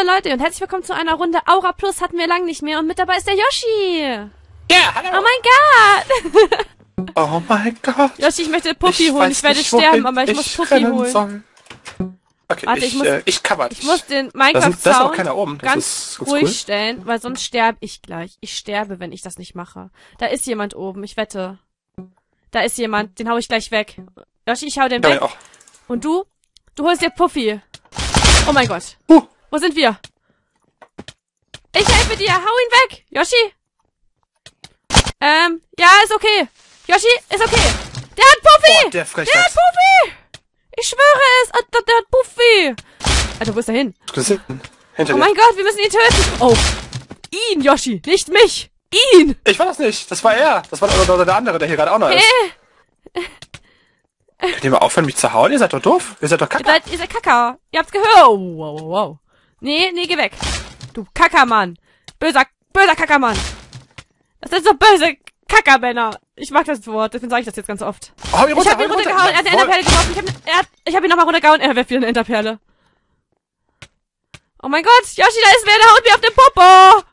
Hallo Leute und herzlich willkommen zu einer Runde Aura Plus hatten wir lang nicht mehr und mit dabei ist der Yoshi. Ja, hallo. Oh mein Gott. Oh mein Gott. Yoshi, ich möchte Puffy holen. weiß Ich werde sterben, aber ich, muss Puffy holen. soll. Okay, Warte, ich, ich muss- äh, ich cover Ich muss den Da, sind, da ist auch Minecraft-Sound keiner oben. Das ganz ganz ruhig cool. stellen, weil sonst sterbe ich gleich. Ich sterbe, wenn ich das nicht mache. Da ist jemand oben, ich wette. Da ist jemand, den hau ich gleich weg. Yoshi, ich hau den Ja, weg. auch. Und du? Du holst dir Puffy. Oh mein Gott. Huh. Wo sind wir? Ich helfe dir. Hau ihn weg. Yoshi? Ähm, ja, ist okay. Yoshi, ist okay. Der hat Puffy! Oh, der der hat Frechheit. Puffy! Ich schwöre es. Ah, Der, der hat Puffy. Alter, wo ist er hin? Hinter Oh mein Gott, wir müssen ihn töten. Oh. Ihn, Yoshi. Nicht mich. Ihn. Ich war das nicht. Das war er. Das war der, der, der andere, der hier gerade auch noch ist. Äh, Könnt ihr mal aufhören, mich zu hauen? Ihr seid doch doof. Ihr seid doch ihr kacke. seid, ihr seid Kacker. Ihr habt's gehört. Oh, wow, wow, wow. Nee, nee, geh weg. Du Kackermann. Böser, böser Kackermann. Das sind so böse Kackermänner. Ich mag das Wort, deswegen sage ich das jetzt ganz oft. Hau ihn Ich runter, hab ihn hau runtergehauen, er hat eine. Enderperle geworfen. Ich hab, er hat, ich hab ihn nochmal runtergehauen, er wirft wieder eine Enderperle. Oh mein Gott, Yoshi, da ist wer, der haut mir auf den Popo.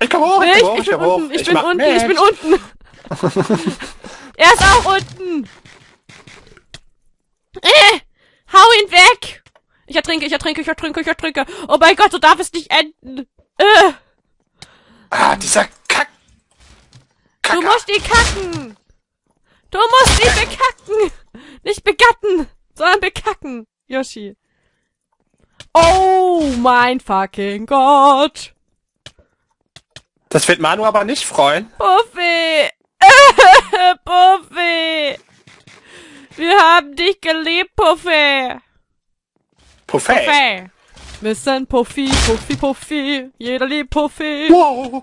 Ich komm hoch, ich Ich, komm hoch, ich bin unten, ich, bin unten, ich bin unten. er ist auch unten. Äh, hau ihn weg. Ich ertrinke, ich ertrinke, ich ertrinke, ich ertrinke. Oh mein Gott, so darf es nicht enden. Äh, Ah, dieser Kack. du Kacker. musst ihn kacken. Du musst ihn bekacken. Nicht begatten, sondern bekacken, Yoshi. Oh mein fucking Gott. Das wird Manu aber nicht freuen. Puffy! Puffy! Wir haben dich geliebt, Puffy! Puffy. Puffy! Wir sind Puffy, Puffy, Puffy. Jeder liebt Puffy. Wow.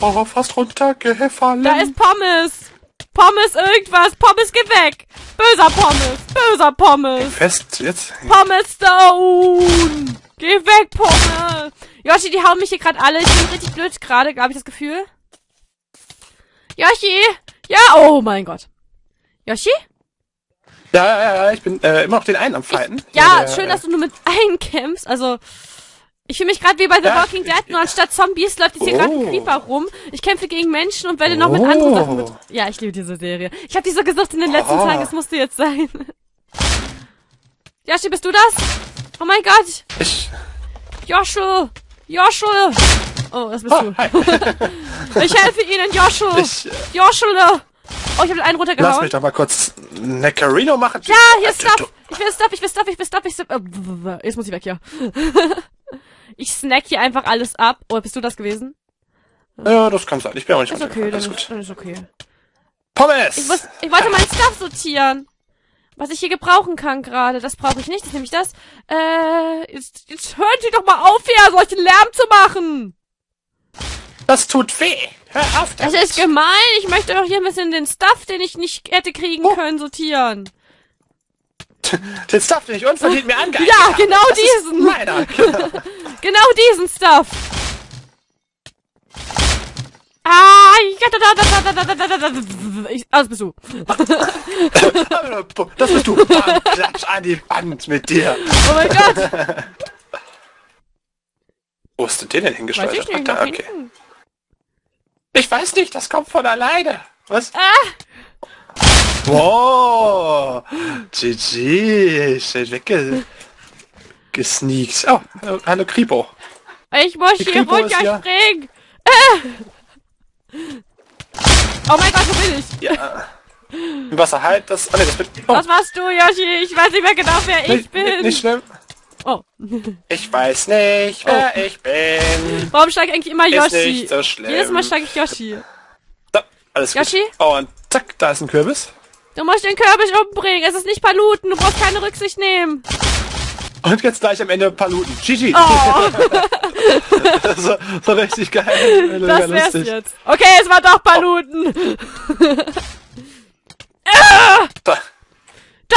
Oh, fast runtergefallen. Da ist Pommes! Pommes irgendwas! Pommes, geh weg! Böser Pommes! Böser Pommes! Fest jetzt. Pommes Stone! Geh weg, Pommes! Yoshi, die hauen mich hier gerade alle. Ich bin richtig blöd gerade, habe ich das Gefühl. Yoshi! Ja, oh mein Gott. Yoshi? Ja, ja, ja, ja, ich bin äh, immer noch den einen am Fighten. Ja, Der, schön, dass du nur mit einkämpfst. Also, ich fühle mich gerade wie bei The Ja, Walking Dead, nur anstatt Zombies läuft jetzt hier gerade ein Oh. Creeper rum. Ich kämpfe gegen Menschen und werde noch mit Oh. anderen Sachen mit... Ja, ich liebe diese Serie. Ich habe die so gesucht in den letzten Ah. Tagen, es musste jetzt sein. Yoshi, bist du das? Oh mein Gott! Ich. Joshua! Joshua! Oh, das bist du. Ich helfe Ihnen, Joshua! Ich, Joshua! Oh, ich habe den einen Lass runtergehauen. mich doch mal kurz Neckarino machen. Ja, hier ist Stuff. Ich will Stuff, ich will Stuff, ich will Stuff, ich will... Äh, Jetzt muss ich weg hier. ich snack hier einfach alles ab. Oh, bist du das gewesen? Ja, das kann sein. Ich bin auch nicht Ist okay, dann ist, gut. dann ist okay. Pommes! Ich, muss, ich wollte meinen Stuff sortieren. Was ich hier gebrauchen kann gerade. Das brauche ich nicht, das ist nämlich das. Äh, jetzt, jetzt hören Sie doch mal auf, hier solchen Lärm zu machen. Das tut weh. Hör auf damit. Das ist gemein. Ich möchte doch hier ein bisschen den Stuff, den ich nicht hätte kriegen oh. können, sortieren. Den Stuff, den ich unverdient mir angeeignet Ja, genau das diesen. Meiner. genau diesen Stuff. Ah, das bist du. das bist du. Klatsch an die Wand mit dir. Oh mein Gott. Wo ist denn den denn hingestellt? Weiß ich nicht, Ach, da, okay. Hinten. Ich weiß nicht, das kommt von alleine. Was? Ah, Wow. GG. Schnell wegge... gesneakt. Oh, hallo, hallo Kripo. ich muss Die hier Kripo runterspringen. Ah. Oh mein Gott, wo bin ich? Ja. Im Wasser halt, das... Oh, nee, das wird... Oh, Was warst du, Yoshi? Ich weiß nicht mehr genau, wer ich nicht, bin. nicht schlimm. Oh. Ich weiß nicht, wer ich bin. Warum steige ich eigentlich immer Ist Yoshi? nicht so schlimm. Jedes Mal steige ich Yoshi. Da, alles gut. Yoshi? Oh, und zack, da ist ein Kürbis. Du musst den Kürbis umbringen. Es ist nicht Paluten. Du brauchst keine Rücksicht nehmen. Und jetzt gleich am Ende Paluten. GG. Oh, so, so richtig geil. Das wär's lustig. jetzt. Okay, es war doch Paluten. Da. Da!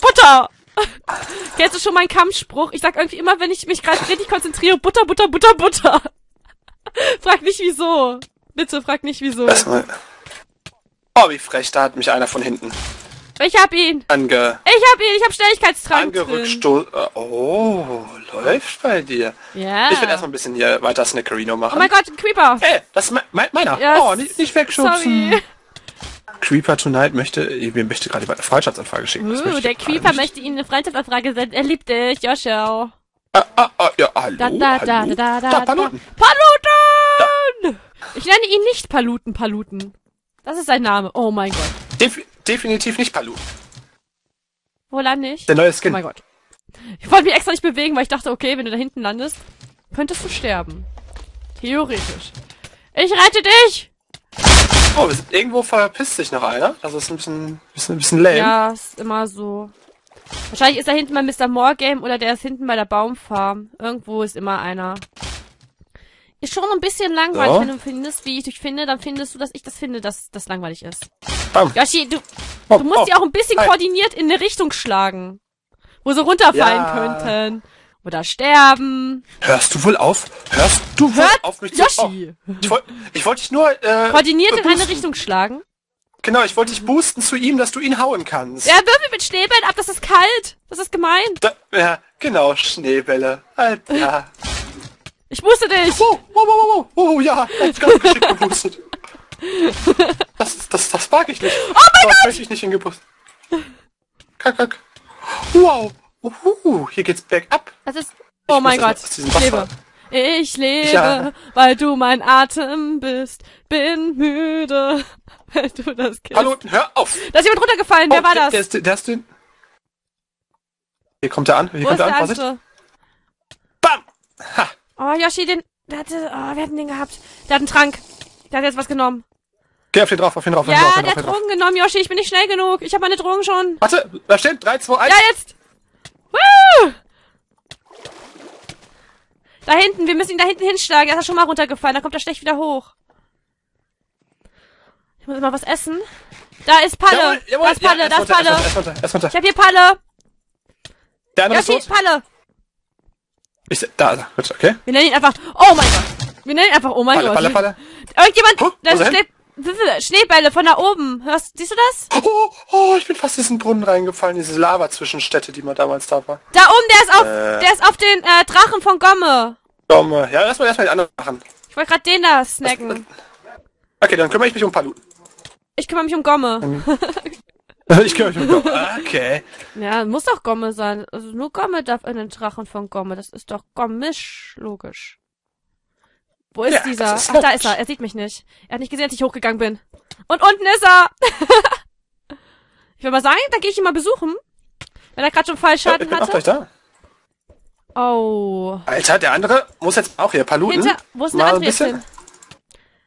Butter! Kennst du schon meinen Kampfspruch? Ich sag irgendwie immer, wenn ich mich gerade richtig konzentriere, Butter, Butter, Butter, Butter. Frag nicht wieso. Bitte frag nicht wieso. Oh, wie frech, da hat mich einer von hinten. Ich hab ihn. Ange, Ich hab ihn. Ich hab Schnelligkeitstrank angerückstoß. Oh, läuft bei dir. Ja. Ich will erstmal ein bisschen hier weiter Snackerino machen. Oh mein Gott, ein Creeper. Ey, das ist me me meiner. Ja, oh, nicht, nicht wegschubsen. Sorry. Creeper Tonight möchte, mir möchte gerade eine Freundschaftsanfrage schicken. Das Uh, der Creeper nicht. möchte Ihnen eine Freundschaftsanfrage senden. Er liebt dich, Joshua. Ah, ah, ah, ja, hallo, Da, da, da, hallo. da, da, da, da. Paluten. Paluten! Ich nenne ihn nicht Paluten, Paluten. Das ist sein Name. Oh mein Gott. Def definitiv nicht Paluten. Wo lande ich? Der neue Oh Skin. mein Gott. Ich wollte mich extra nicht bewegen, weil ich dachte, okay, wenn du da hinten landest, könntest du sterben. Theoretisch. Ich rette dich! Oh, irgendwo verpisst sich noch einer. Das ist ein bisschen, bisschen, ein bisschen lame. Ja, ist immer so. Wahrscheinlich ist da hinten mal Mr. Morgame oder der ist hinten bei der Baumfarm. Irgendwo ist immer einer. Ist schon ein bisschen langweilig, So. wenn du findest, wie ich dich finde, dann findest du, dass ich das finde, dass das langweilig ist. Bam. Yoshi, du, Oh, du musst oh. die auch ein bisschen Hi. koordiniert in eine Richtung schlagen. Wo sie runterfallen Ja. könnten. Oder sterben. Hörst du wohl auf? Hörst du wohl Hört auf mich zu... Yoshi! Oh, ich wollte ich wollte dich nur... Äh, Koordiniert in eine. Richtung schlagen. Genau, ich wollte dich boosten zu ihm, dass du ihn hauen kannst. Ja, würfel mit Schneebällen ab, das ist kalt. Das ist gemein. Da, ja, genau, Schneebälle. Ja. Ich wusste dich. Oh, oh, oh, oh, oh, oh, ja, jetzt ganz geschickt geboostet. Das, das, das mag ich nicht. Oh mein Gott! möchte ich nicht hingeboostet. Kack, kack. Wow. Uhu, hier geht's bergab. Das ist. Oh Ich mein Gott. Ich lebe. Ich lebe, Ja. weil du mein Atem bist. Bin müde, wenn du das kennst. Hallo, hör auf. Da ist jemand runtergefallen. Wer Oh, war der, das? Der ist, der ist den... Hier kommt er an. Hier Wo kommt er an. Vorsicht. Bam. Ha. Oh, Yoshi, den. Der hatte. Oh, wir hatten den gehabt. Der hat einen Trank. Der hat jetzt was genommen. Geh auf den drauf, auf den drauf, auf den Ja, drauf, auf den der hat drauf. Drogen genommen, Yoshi. Ich bin nicht schnell genug. Ich habe meine Drogen schon. Warte, da steht 3, 2, 1. Ja, jetzt! Woo! Da hinten, wir müssen ihn da hinten hinschlagen. Er ist schon mal runtergefallen, da kommt er schlecht wieder hoch. Ich muss immer was essen. Da ist Palle. Jawohl, jawohl. da ist Palle, ja, da ist runter, Palle. Erst runter, erst runter. Ich hab hier Palle. Der andere ist Yoshi, tot. Palle. Ich, da, da, okay. Wir nennen ihn einfach, oh mein Gott. Wir nennen ihn einfach, oh mein Falle, Gott. Falle, Falle. Irgendjemand, Huh, da ist steht Schneebälle von da oben. Hörst, siehst du das? Oh, oh, ich bin fast in diesen Brunnen reingefallen, diese Lava-Zwischenstätte, die man damals da war. Da oben, der ist auf, Äh. der ist auf den äh, Drachen von Gomme. Dumme. Ja, lass mal erstmal die anderen machen. Ich wollte gerade den da snacken. Okay, dann kümmere ich mich um Paluten. Ich kümmere mich um Gomme. ich kümmere mich um Paluten. Okay. Ja, muss doch Gomme sein. Also nur Gomme darf in den Drachen von Gomme. Das ist doch gommisch, logisch. Wo ist Ja, dieser? ist Ach, da ist er. Er sieht mich nicht. Er hat nicht gesehen, dass ich hochgegangen bin. Und unten ist er. ich will mal sagen, da gehe ich ihn mal besuchen. Wenn er gerade schon Ja, ich Fallschaden bin auch gleich hatte. da. Oh. Alter, der andere muss jetzt auch hier. Paluten. Hinter. Wo ist denn der andere jetzt hin?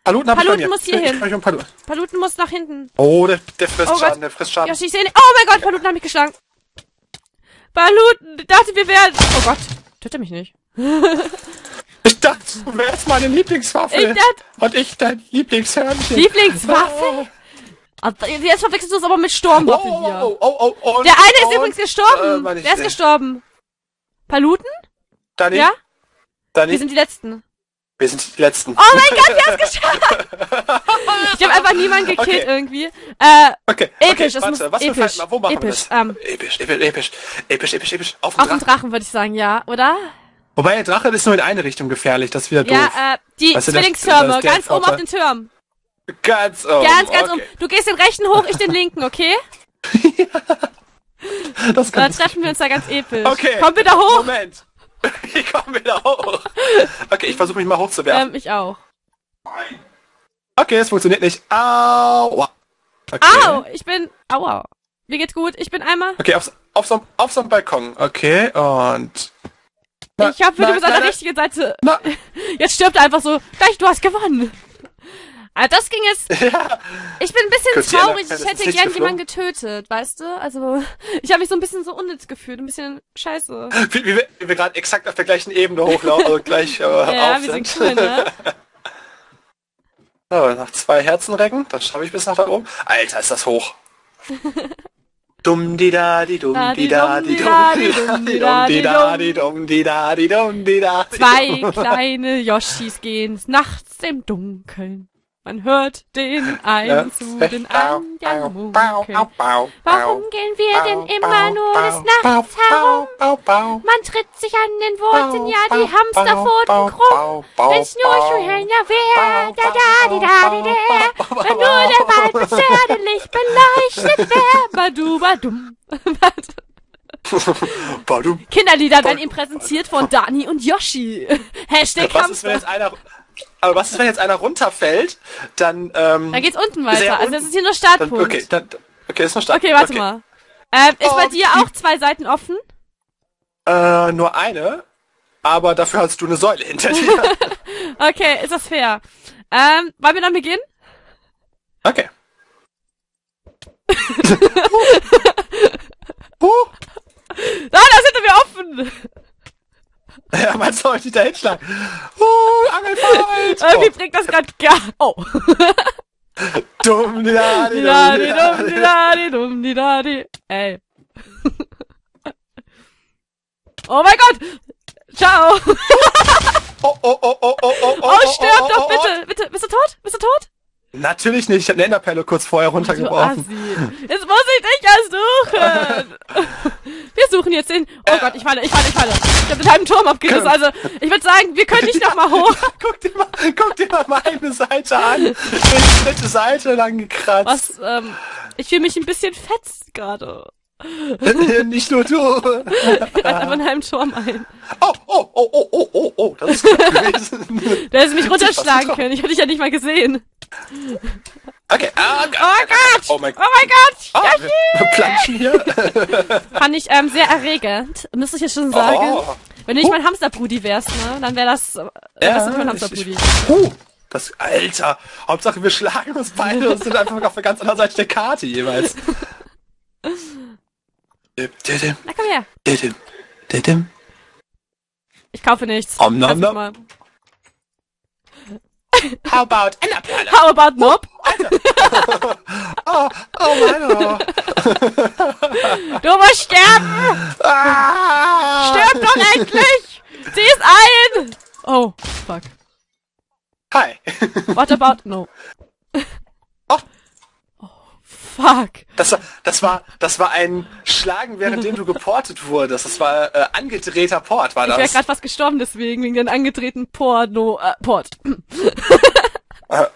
Paluten hab Paluten ich muss hier ich hin. mich um Paluten. Paluten muss nach hinten. Oh, der, der frisst Oh Gott. Schaden, der frisst Schaden. Yoshi, ich sehe. Oh mein Gott, Paluten hat mich geschlagen. Paluten, ich dachte, wir wären. Oh Gott. Töte mich nicht. Ich dachte, du wärst meine Lieblingswaffe. Ich dachte- Und ich dein Lieblingshörnchen. Lieblingswaffe? Ah, Jetzt verwechselst du es aber mit Sturmwaffe Oh, hier. oh, oh, oh, oh, und, Der eine ist und, übrigens äh, gestorben. ich Wer ist gestorben? Paluten? Dani, Ja? Dani, Wir sind die Letzten. wir sind die Letzten. Oh mein Gott, wer hat's geschafft? ich habe einfach niemanden gekillt Okay. irgendwie. Äh, Okay, Episch, okay, das warte, muss- was für episch, wo machen episch, wir das? ähm. episch, episch, episch, episch, episch, episch, auf dem auf dem Drachen. Drachen würde ich sagen, ja, oder? Wobei, der Drache ist nur in eine Richtung gefährlich, das ist wieder doof. Ja, äh, die Weißt das- Zwillingstürme, das ganz oben auf den Türmen. Ganz oben. Ganz, ganz okay. oben. Du gehst den rechten hoch, ich den linken, okay? Das Dann kann treffen wir uns da ganz episch. Okay. Komm bitte hoch. Moment. Ich komme wieder hoch. Okay, ich versuche mich mal hochzuwerfen. Ähm, ich auch. Okay, es funktioniert nicht. Aua. Okay. Au, ich bin, aua. Mir geht's gut, ich bin einmal. Okay, auf, auf, so, auf so einem Balkon. Okay, und... Na, Ich du nein, bist an der richtigen Seite. Na, Jetzt stirbt er einfach so. Gleich, du hast gewonnen. Ah, das ging jetzt. ja. Ich bin ein bisschen die traurig. Ich hätte gern jemanden getötet, weißt du? Also, ich habe mich so ein bisschen so unnütz gefühlt. Ein bisschen scheiße. Wie, wie, wir- wie wir gerade exakt auf der gleichen Ebene hochlaufen, also gleich äh, Ja, auf wir sind. cool, ne? So, nach zwei Herzenrecken, das schaffe ich bis nach da oben. Alter, ist das hoch. Dumm di da di dumm di da di dumm di da di da di dumm di da di dumm di da. Zwei kleine Yoshis gehen nachts im Dunkeln. Man hört den ein Ja. zu den anderen munkeln. Warum Warum gehen wir denn immer nur des Nachts herum? Man tritt sich an den Wurzeln, ja, die Hamsterpfoten krumm. Wenn's nur schon heller wär, da da di da di da. Wenn nur der Wald mit Pferdelicht beleuchtet wär, badu badum. Badum. Kinderlieder werden ihm präsentiert von Dani und Yoshi. Hashtag Was ist, wenn jetzt Hamster. einer, aber was ist, wenn jetzt einer runterfällt, dann, ähm, Da geht's unten er weiter. Also unten? das ist hier nur dann Startpunkt. okay, dann, okay, ist noch Start. Okay, warte mal. Ähm, ist Oh, bei dir auch zwei Seiten offen? Äh, nur eine, aber dafür hast du eine Säule hinter dir. Okay, ist das fair. Ähm, wollen wir dann beginnen? Okay. huh. Da, da sind wir offen. Ja, man soll nicht da hinschlagen. Uh, Angelfight! Irgendwie bringt das gerade gar... Oh. Oh, dumm, da, dumm, die da, die dumm, die da, die... Ey. Oh mein Gott! Ciao! Oh, oh, oh, oh, oh, oh, Oh, stirb doch bitte! Bitte, bist du tot? Bist du tot? Natürlich nicht, ich habe eine Enderperle kurz vorher. Assi. Jetzt muss ich dich ja suchen! Wir suchen jetzt den... Oh Gott, ich falle, ich falle, ich falle. Ich hab den halben Turm abgerissen, also ich würde sagen, wir können nicht nochmal hoch. guck dir mal, guck dir mal meine Seite an. Ich bin die dritte Seite lang gekratzt. Was, ähm... Ich fühle mich ein bisschen fetzt gerade. nicht nur du. Ich einfach einen halben Turm ein. Oh, oh, oh, oh, oh, oh, oh, das ist gut gewesen. Du hättest mich runterschlagen können, ich hätte dich ja nicht mal gesehen. Okay, ah, Oh mein Gott! Oh mein Oh mein Gott! Ah, Yoshi! wir, planschen hier. Fand ich ähm, sehr erregend, müsste ich jetzt schon sagen. Oh. Wenn du nicht mein Hamsterbrudi wärst, ne, dann wäre das, äh, Ja, du nicht mein Hamsterbrudi. Huh, das, Alter. Hauptsache wir schlagen uns beide und sind einfach auf der ganz anderen Seite der Karte jeweils. Na komm her. Ich kaufe nichts. Om nom nom. How about Enderperle? How about nope? Oh, oh oh. Du musst sterben! Ah. Stirb doch endlich! Sie ist ein! Oh, fuck. Hi. What about no? Fuck. Das war, das war, das war ein Schlagen, währenddem du geportet wurdest. Das war äh, angedrehter Port, war Ich wäre das. gerade fast gestorben deswegen, wegen den angedrehten Porno, äh, Port. Äh,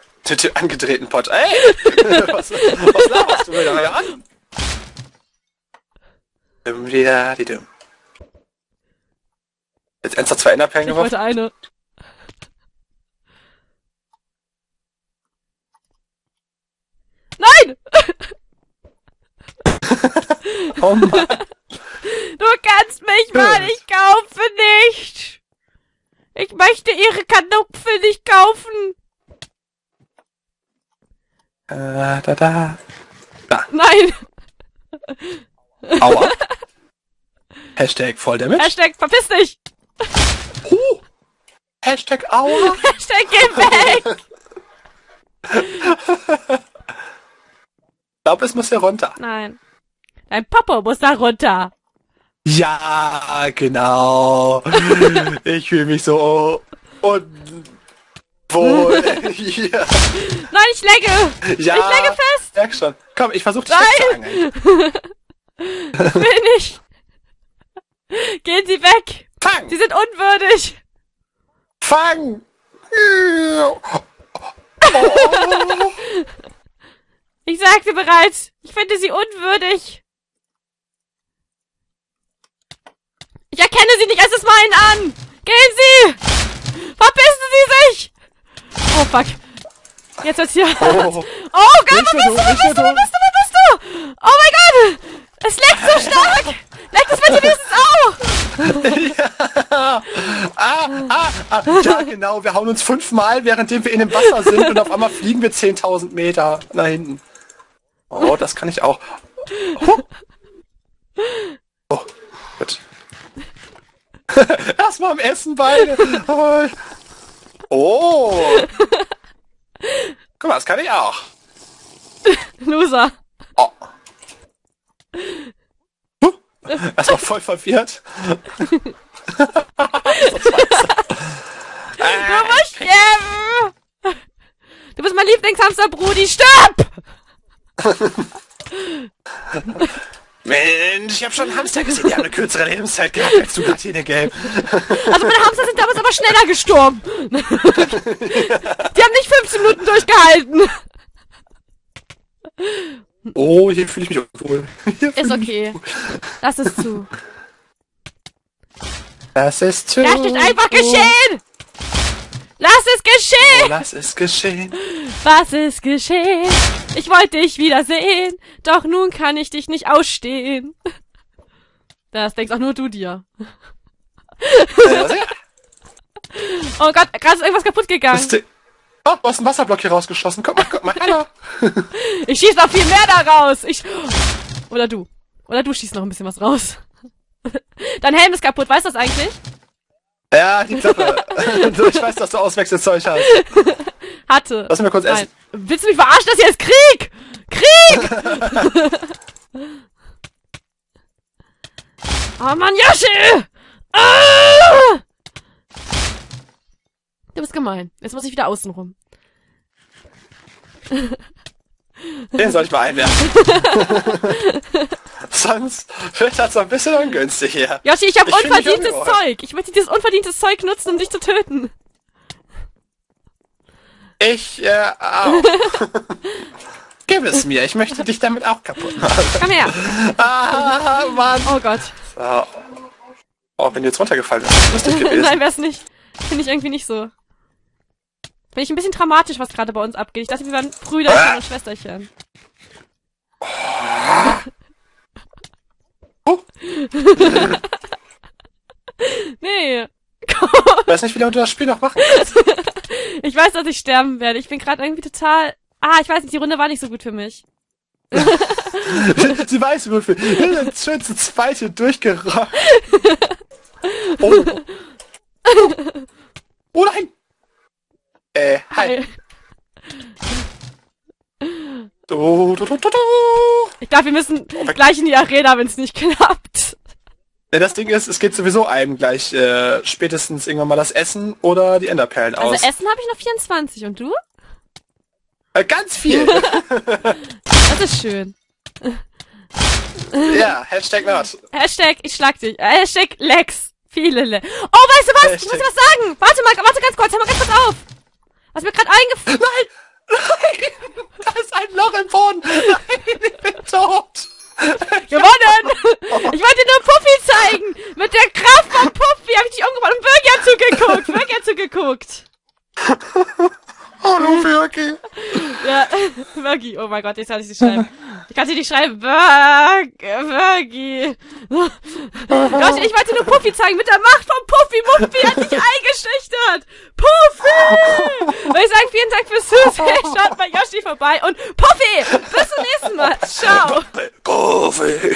angedrehten Port. Ey! was, was laberst du an? Di, da, dum. Jetzt ernsthaft zwei Enderperlen Ich wollte eine. Nein! Oh Mann. Du kannst mich mal, ich kaufe nicht! Ich möchte ihre Kanupfe nicht kaufen! Äh, da, da. Nein! Aua. Hashtag voll Damage. Hashtag verpiss dich! Uh. Hashtag Aua. Hashtag geh weg! Ich glaube, es muss hier runter. Nein. Dein Papa muss da runter. Ja, genau. Ich fühle mich so unwohl hier. Nein, ich legge! Ja, Ich lege fest! merk schon. Komm, ich versuche dich Nein! Ich will nicht! Gehen Sie weg! Fang! Sie sind unwürdig! Fang! Oh. Ich sagte bereits, ich finde sie unwürdig. Ich erkenne sie nicht als des meinen an. Gehen Sie! Verpissen Sie sich! Oh fuck. Jetzt wird's hier. Oh. Oh Gott, wo bist du? Wo bist du? Wo bist du? Wo bist du? Oh mein Gott! Es leckt so stark! Leckt es bitte wenigstens auch! Ah, ah, ah. Ja, genau. Wir hauen uns fünfmal, währenddem wir in dem Wasser sind und auf einmal fliegen wir 10.000 Meter nach hinten. Oh, das kann ich auch. Huh. Oh, gut. Erstmal am Essen beide. Oh. oh. Guck mal, das kann ich auch. Loser. Oh. Huh. Erstmal voll verwirrt. Du musst sterben! Du bist mein Hamster Brudi, stirb! Mensch, ich habe schon einen Hamster gesehen, die haben eine kürzere Lebenszeit gehabt als du gerade hier in dem Game. Also meine Hamster sind damals aber schneller gestorben. Die haben nicht 15 Minuten durchgehalten. Oh, hier fühle ich mich wohl. Ist okay. Lass es zu. Das ist zu. Lass es einfach geschehen! Lass es Oh, geschehen! lass es geschehen. Was ist geschehen? Ich wollte dich wiedersehen, doch nun kann ich dich nicht ausstehen. Das denkst auch nur du dir. Oh Gott, gerade ist irgendwas kaputt gegangen. Oh, du hast einen Wasserblock hier rausgeschossen. Guck mal, guck mal. Hallo. Ich schieß noch viel mehr da raus. Ich. Oder du. Oder du schießt noch ein bisschen was raus. Dein Helm ist kaputt, weißt du das eigentlich? Ja, die Klappe. Ich weiß, dass du Auswechselzeug hast. Hatte. Lass mich mal kurz Nein. essen. Willst du mich verarschen? Das hier ist Krieg! Krieg! oh Mann, Yoshi! Ah! Du bist gemein. Jetzt muss ich wieder außen rum. Den soll ich mal einwerfen. Sonst wird das ein bisschen ungünstig hier. Yoshi, ich habe unverdientes. Zeug. Ich möchte dieses unverdientes Zeug nutzen, um dich zu töten. Ich, äh, auch. Gib es mir, ich möchte dich damit auch kaputt machen. Komm her. Ah, Mann. Oh Gott. So. Oh, wenn du jetzt runtergefallen wärst, wäre lustig gewesen. Nein, wär's nicht. Finde ich irgendwie nicht so. Finde ich ein bisschen dramatisch, was gerade bei uns abgeht. Ich dachte, wir waren Brüderchen und Schwesterchen. Oh, Nee. ich weiß nicht, wie lange du das Spiel noch machen kannst. Ich weiß, dass ich sterben werde. Ich bin gerade irgendwie total. Ah, ich weiß nicht, die Runde war nicht so gut für mich. Sie weiß, sind schön zu zweit hier durchgerockt. Oh. oh nein! Äh, hi. Du, du, du, du. Ich glaube, wir müssen gleich in die Arena, wenn es nicht klappt. Ja, das Ding ist, es geht sowieso einem gleich äh, spätestens irgendwann mal das Essen oder die Enderperlen Also aus. Essen habe ich noch 24 und du? Äh, ganz viel. Das ist schön. ja, Hashtag not. Hashtag, ich schlag dich. Hashtag Lex. Viele Le Oh, weißt du was? Ich muss dir Hashtag. was sagen. Warte mal, warte ganz kurz. Hör mal ganz kurz auf. Was mir gerade eingefallen Nein! Da ist ein Loch im Boden! Nein, ich bin tot! Gewonnen! Ich wollte dir nur Puffy zeigen! Mit der Kraft von Puffy habe ich dich umgebracht und Birgi hat zugeguckt! Birgi hat zugeguckt! Hallo, Birki! Ja, Birgi. Oh mein Gott, jetzt kann ich sie schreiben. Ich kann sie nicht schreiben. Birg, Birgi. Gott, ich wollte nur Puffy zeigen mit der Macht von Puffy. Muffy hat dich eingeschüchtert. Puffy! Würde ich sagen, vielen Dank fürs Zusehen. Schaut bei Yoshi vorbei und Puffy! Bis zum nächsten Mal. Ciao! Kofi!